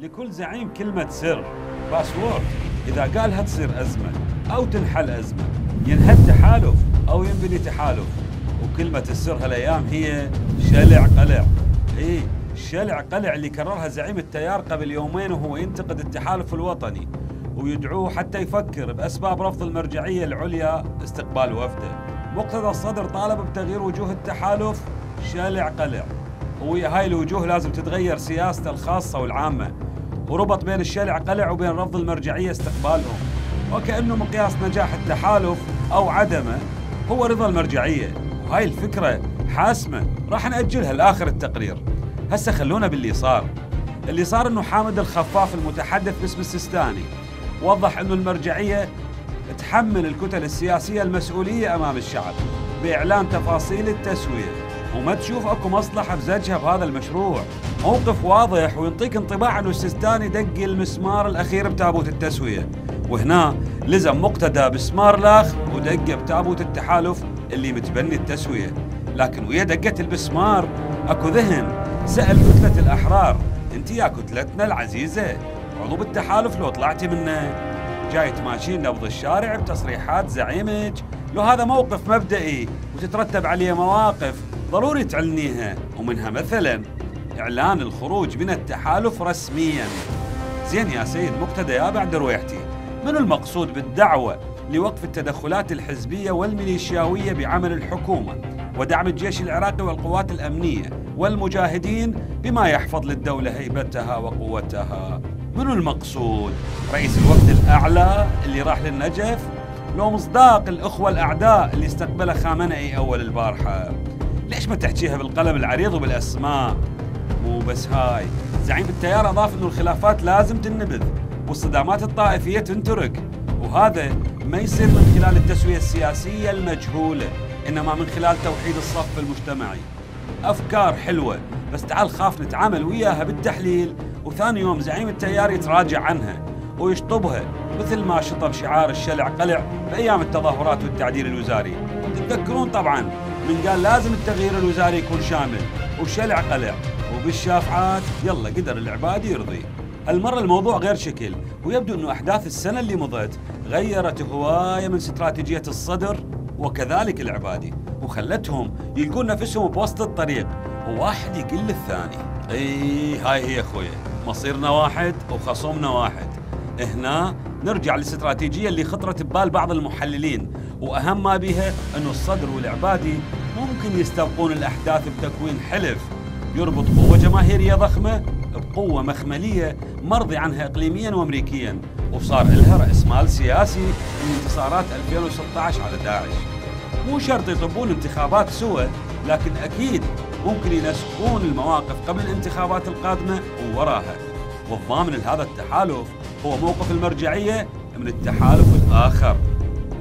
لكل زعيم كلمة سر باسورد إذا قالها تصير أزمة أو تنحل أزمة ينهد تحالف أو ينبني تحالف. وكلمة السر هالأيام هي شلع قلع. إيه شلع قلع اللي كررها زعيم التيار قبل يومين وهو ينتقد التحالف الوطني ويدعوه حتى يفكر بأسباب رفض المرجعية العليا استقبال وفده. مقتدى الصدر طالب بتغيير وجوه التحالف شلع قلع. ويا هاي الوجوه لازم تتغير سياسته الخاصة والعامة. وربط بين الشلع قلع وبين رفض المرجعية استقبالهم. وكأنه مقياس نجاح التحالف أو عدمه هو رضا المرجعية. وهاي الفكرة حاسمة. راح نأجلها لآخر التقرير. هسه خلونا باللي صار. اللي صار إنه حامد الخفاف المتحدث باسم السيستاني وضح إنه المرجعية تحمل الكتل السياسية المسؤولية أمام الشعب بإعلان تفاصيل التسوية وما تشوف أكو مصلحة بزجها بهذا المشروع. موقف واضح وينطيك انطباع إنه السيستاني دق المسمار الأخير بتابوت التسوية. وهنا لزم مقتدى بسمار لاخ ودق بتابوت التحالف اللي متبني التسوية. لكن ويا دقة البسمار أكو ذهن. سأل كتلة الأحرار. أنت يا كتلتنا العزيزة عضو بالتحالف لو طلعتي منه. جاي تماشين نبض الشارع بتصريحات زعيمك. لو هذا موقف مبدئي وتترتب عليه مواقف ضروري تعلنيها ومنها مثلا إعلان الخروج من التحالف رسميا. زين يا سيد مقتدى يا بعد رويحتي من المقصود بالدعوة لوقف التدخلات الحزبية والميليشياوية بعمل الحكومة ودعم الجيش العراقي والقوات الأمنية والمجاهدين بما يحفظ للدولة هيبتها وقوتها؟ منو المقصود؟ رئيس الوفد الأعلى اللي راح للنجف؟ لو مصداق الأخوة الأعداء اللي استقبله خامنئي أول البارحة. ليش ما تحكيها بالقلم العريض وبالأسماء؟ مو بس هاي. زعيم التيار أضاف أنه الخلافات لازم تنبذ والصدامات الطائفية تنترك. وهذا ما يصير من خلال التسوية السياسية المجهولة إنما من خلال توحيد الصف المجتمعي. أفكار حلوة بس تعال خاف نتعامل وياها بالتحليل. وثاني يوم زعيم التيار يتراجع عنها ويشطبها مثل ما شطب شعار الشلع قلع في أيام التظاهرات والتعديل الوزاري. تتذكرون طبعا من قال لازم التغيير الوزاري يكون شامل. وشلع قلع وبالشافعات يلا قدر العباد يرضي. المرة الموضوع غير شكل. ويبدو أنه أحداث السنة اللي مضت غيرت هواية من استراتيجية الصدر وكذلك العبادي. وخلتهم يلقون نفسهم بوسط الطريق. وواحد يقل للثاني اي هاي هي اخويا مصيرنا واحد وخصومنا واحد. هنا نرجع للاستراتيجية اللي خطرت ببال بعض المحللين. وأهم ما بها إنه الصدر والعبادي ممكن يستبقون الأحداث بتكوين حلف. يربط قوة جماهيرية ضخمة بقوة مخملية مرضي عنها اقليميا وامريكيا. وصار لها رأس مال سياسي من انتصارات 2016 على داعش. مو شرط يطبون انتخابات سوى لكن أكيد ممكن ينسقون المواقف قبل الانتخابات القادمة ووراها. والضامن لهذا التحالف هو موقف المرجعية من التحالف الآخر.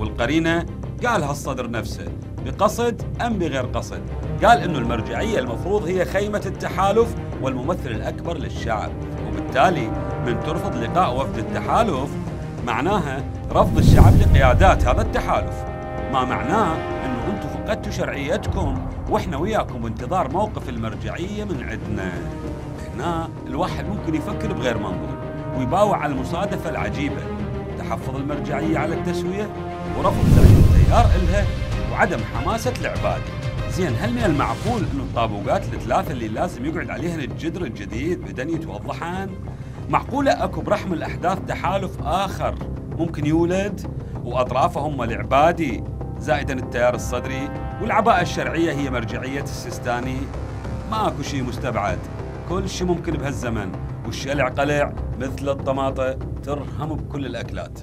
والقرينة قالها الصدر نفسه بقصد أم بغير قصد. قال إنه المرجعية المفروض هي خيمة التحالف والممثل الأكبر للشعب. وبالتالي من ترفض لقاء وفد التحالف معناها رفض الشعب لقيادات هذا التحالف. ما معناه إنه أنتم فقدتوا شرعيتكم وإحنا وياكم بانتظار موقف المرجعية من عندنا. هنا الواحد ممكن يفكر بغير منظور ويباوع على المصادفة العجيبة. تحفظ المرجعية على التسوية ورفض زعيم التيار إلها وعدم حماسة العباد. زين هل من المعقول إنه الطابوقات الثلاثة اللي لازم يقعد عليهن الجدر الجديد بدن يتوضحن؟ معقولة أكو برحم الأحداث تحالف آخر ممكن يولد؟ واطرافه هم العبادي زائدا التيار الصدري والعباءة الشرعية هي مرجعية السيستاني؟ ماكو شيء مستبعد. كل شيء ممكن بهالزمن والشلع قلع مثل الطماطة ترهم بكل الأكلات.